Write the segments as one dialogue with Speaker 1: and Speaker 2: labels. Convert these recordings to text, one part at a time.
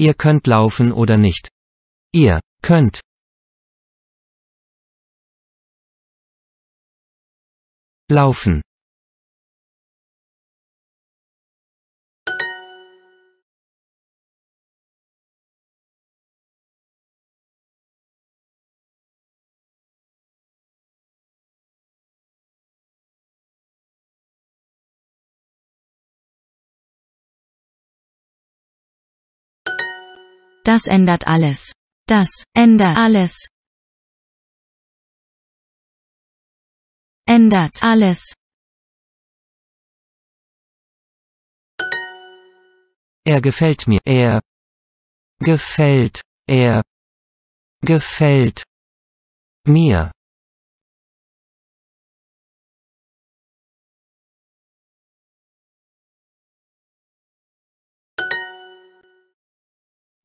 Speaker 1: Ihr könnt laufen oder nicht. Ihr könnt. Laufen.
Speaker 2: Das ändert alles. Das ändert alles. Ändert alles.
Speaker 1: Er gefällt mir. Er gefällt. Er gefällt mir.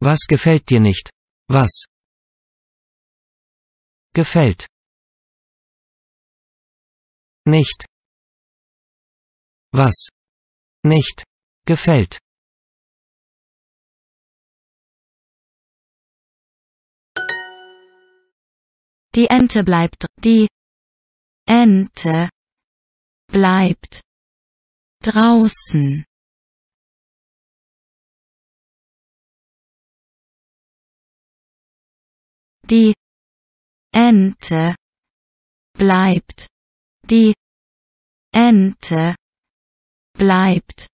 Speaker 1: Was gefällt dir nicht? Was gefällt nicht? Was nicht gefällt?
Speaker 2: Die Ente bleibt. Die Ente bleibt draußen. Die Ente bleibt. Die Ente bleibt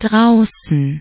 Speaker 2: draußen.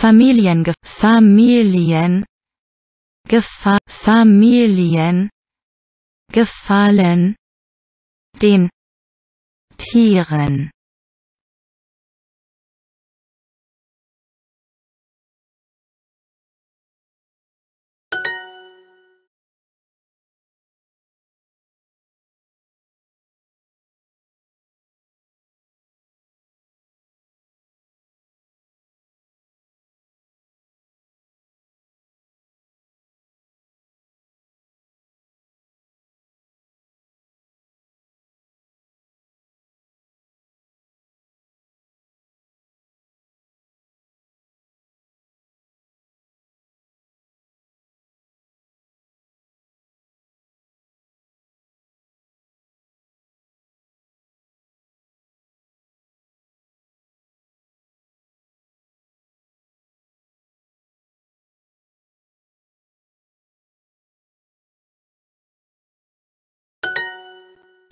Speaker 2: Familien Familien Gefa Familien gefallen den Tieren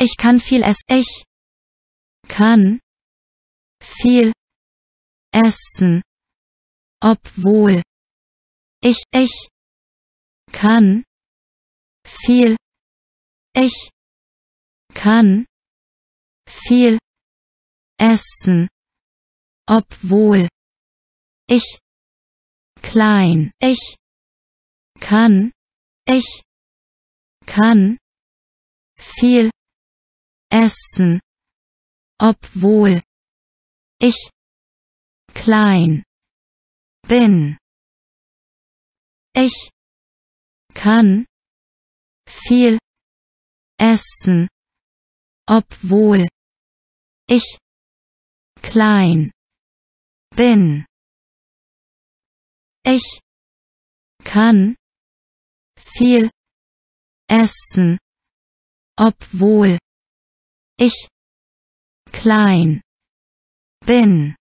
Speaker 2: Ich kann viel essen. Ich kann viel essen. Obwohl ich ich kann viel ich kann viel essen. Obwohl ich klein ich kann ich kann viel essen, obwohl ich klein bin. Ich kann viel essen, obwohl ich klein bin. Ich kann viel essen, obwohl ich. Klein. Bin